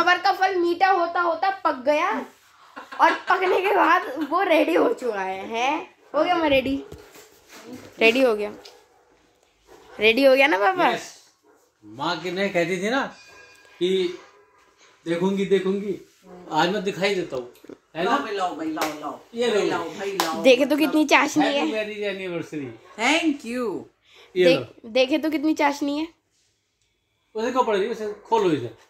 होता होता पक गया और पकने के बाद वो रेडी हो चुका है हैं? हो गया मैं रेडी रेडी हो गया। रेडी हो गया ना पापा? Yes. माँ की ने कहती थी ना कि देखूँगी देखूँगी। आज मैं दिखाई देता हूँ। है ना? लाओ भाई लाओ भाई लाओ लाओ। ये लो। लाओ भाई लाओ। देखे तो कितनी चाशनी है। मैरिज एनिवर्सरी थैंक यू देख देखे तो कितनी चाशनी है। उसे कब पड़ेगी उसे खोलो इसे।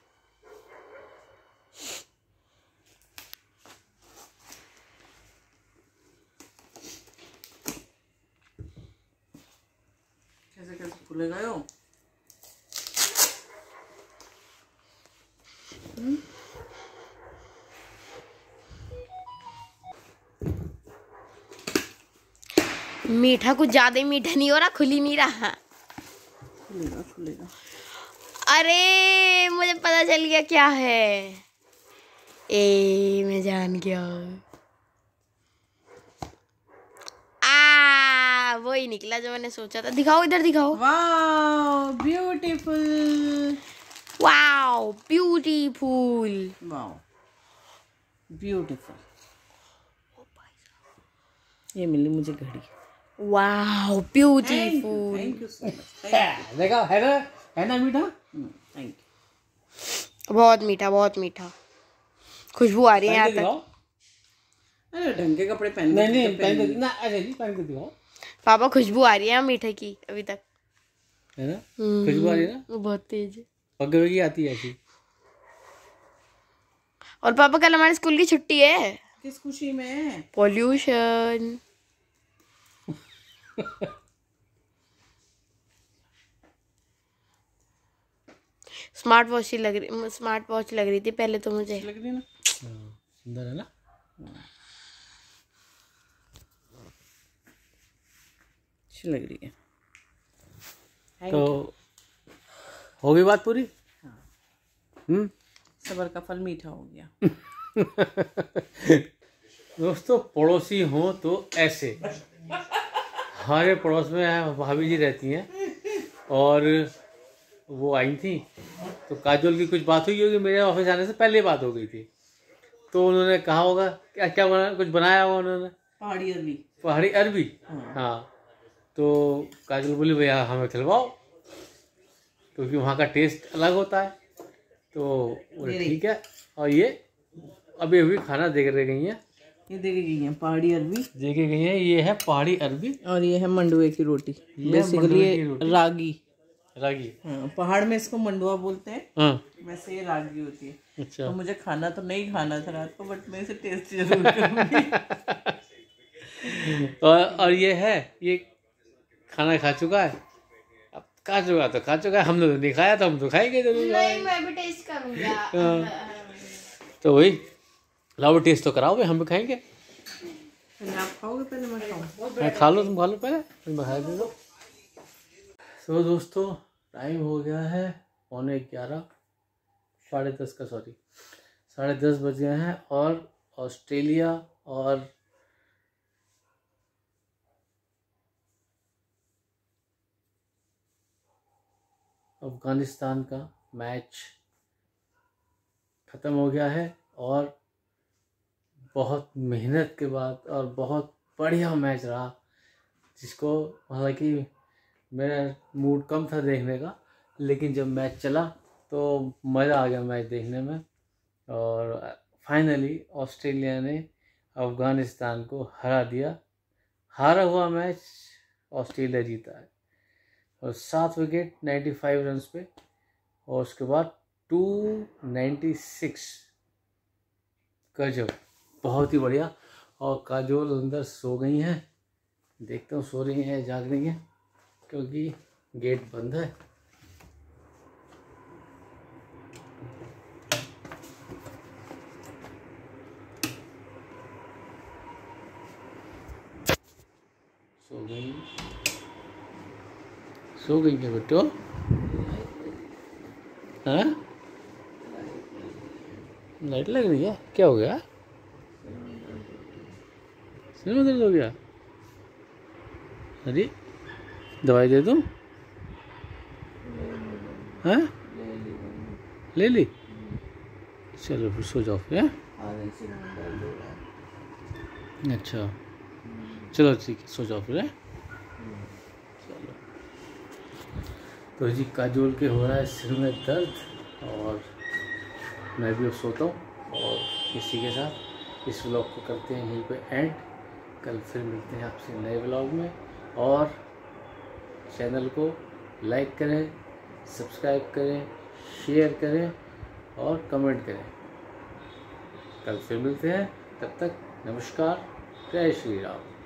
कैसे कैसे गए हो? मीठा कुछ ज़्यादा ही मीठा नहीं हो रहा खुली नहीं रहा। खुलेगा खुलेगा। अरे मुझे पता चल गया क्या है। ए मैं जान गया। आ वो ही निकला जो मैंने सोचा था। दिखाओ इधर दिखाओ। Wow beautiful wow beautiful wow beautiful ये मिली मुझे घड़ी। Wow beautiful thank you so much देखा है ना? है ना मीठा? थैंक यू बहुत मीठा बहुत मीठा। खुशबू आ रही है यहाँ तक। अरे ढंग के कपड़े पहन नहीं नहीं पहन ना ऐसे नहीं पहन के दिखाओ। पापा खुशबू आ रही है मीठे की अभी तक। है ना? हम्म, खुशबू आ रही है ना? बहुत तेज। है की आती है ऐसी। और पापा कल हमारे स्कूल की छुट्टी है। किस खुशी में? पॉल्यूशन स्मार्ट वॉच ही लग रही स्मार्ट वॉच लग रही थी पहले तो मुझे। लग रही ना? हाँ, सुंदर है ना? अच्छी लग रही है। तो हो गई बात पूरी? हम्म? सबर का फल मीठा हो गया। दोस्तों पड़ोसी हो तो ऐसे। हमारे पड़ोस में है भाभी जी रहती हैं और वो आई थी तो काजोल की कुछ बात हुई होगी मेरे ऑफ़िस आने से पहले बात हो गई थी। तो उन्होंने कहा होगा क्या क्या बना कुछ बनाया होगा उन्होंने? पहाड़ी अरबी। पहाड़ी अरबी? हाँ। तो काजल बोली भैया हमें खिलवाओ क्योंकि तो वहाँ का टेस्ट अलग होता है। तो बोले ठीक है। और ये अभी अभी खाना देख रह गई हैं। ये देखी गई है पहाड़ी अरबी। देखे गई हैं ये है पहाड़ी अरबी। और ये है मंडुए की रोटी। बेसिकली ये रागी। रागी। हाँ, पहाड़ में इसको मंडुआ बोलते हैं हाँ। वैसे ये रागी होती है। अच्छा। तो मुझे खाना तो नहीं खाना था रात को बट मैं इसे टेस्ट ज़रूर और और ये है ये खाना खा चुका है? अब खा चुका तो खा चुका है। हमने तो नहीं खाया तो हम तो खाएँगे ज़रूर। नहीं मैं भी टेस्ट करूँगा। हाँ। तो वही लाओ टेस्ट तो कराओ भाई हम भी खाएँगे। पहले आप खाओगे पहले मैं खा लो तुम खा लो पहले फिर मैं खा दे दो तो दोस्तों टाइम हो गया है पौने ग्यारह साढ़े दस का सॉरी साढ़े दस बज गए हैं और ऑस्ट्रेलिया और अफ़गानिस्तान का मैच ख़त्म हो गया है और बहुत मेहनत के बाद और बहुत बढ़िया मैच रहा, जिसको हालाँकि मेरा मूड कम था देखने का, लेकिन जब मैच चला तो मज़ा आ गया मैच देखने में। और फाइनली ऑस्ट्रेलिया ने अफ़गानिस्तान को हरा दिया। हारा हुआ मैच, ऑस्ट्रेलिया जीता है। और सात विकेट नाइन्टी फाइव रन पे, और उसके बाद टू नाइन्टी सिक्स गजब बहुत ही बढ़िया। और काजोल अंदर सो गई हैं। देखता हूँ, सो रही हैं जाग रही हैं, क्योंकि गेट बंद है। सो गई। सो गई क्या बेटो हाँ लाइट लग रही है क्या हो गया सिर में दर्द हो गया अरे दवाई दे दूँ हाँ ले ली चलो फिर सो जाओ फिर हैं? हो है अच्छा चलो ठीक है सो जाओ फिर हैं? चलो तो जी, काजोल के हो रहा है सिर में दर्द और मैं भी अब सोता हूँ और इसी के साथ इस व्लॉग को करते हैं यहीं पे एंड कल फिर मिलते हैं आपसे नए व्लॉग में और चैनल को लाइक करें सब्सक्राइब करें शेयर करें और कमेंट करें। कल फिर मिलते हैं। तब तक नमस्कार। जय श्री राम।